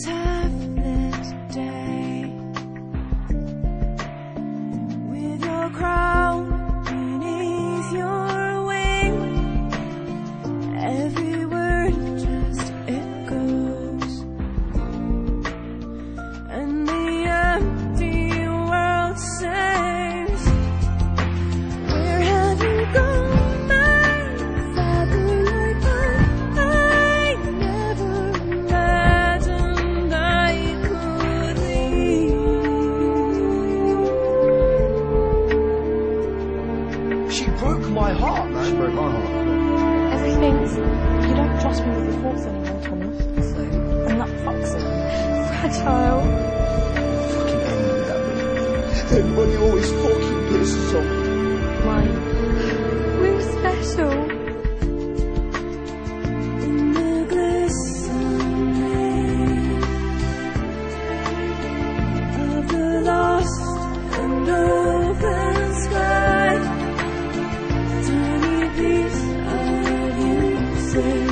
half this day with your cry. broke my heart, man. Broke my heart. Everything's... You don't trust me with your thoughts anymore, Thomas. So? And that fucks it. Fragile. Fucking ended that way. Everybody always fucking pisses off. Mine. We're special. You